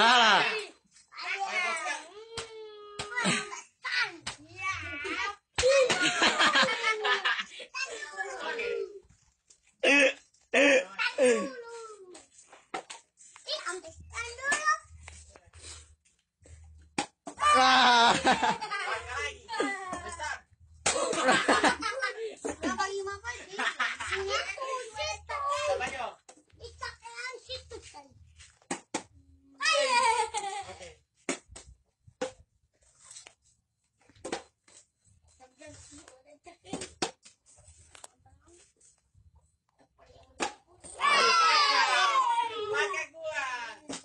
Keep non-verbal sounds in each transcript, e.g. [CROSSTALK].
Ah. Ah.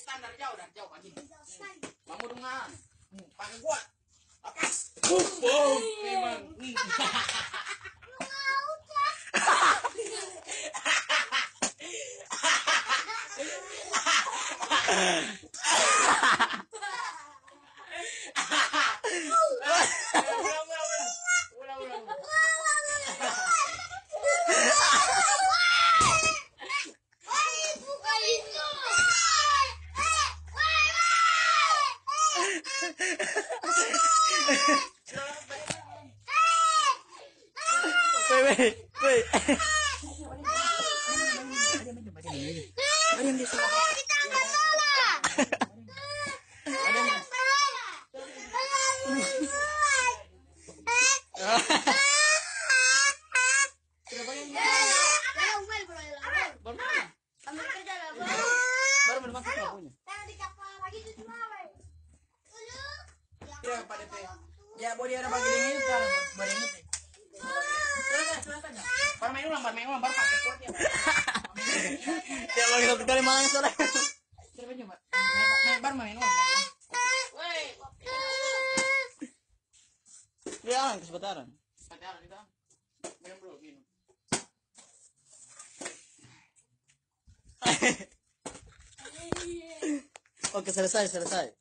standar jauh dan jauh lagi. Kamu dengan pakai gua. Apa? Bum, bum. Memang. [LAUGHS] [LAUGHS] [LAUGHS] Ulang, 妈妈妈妈妈妈妈妈妈妈妈妈妈妈 Ya, Pak DP. Ya, boleh ada bagi ini kan, main ulang, main ulang, pakai [LAUGHS] ya. Ya kali coba. Main- main- ulang. Dia kita. Minum dulu, minum. Oke selesai selesai.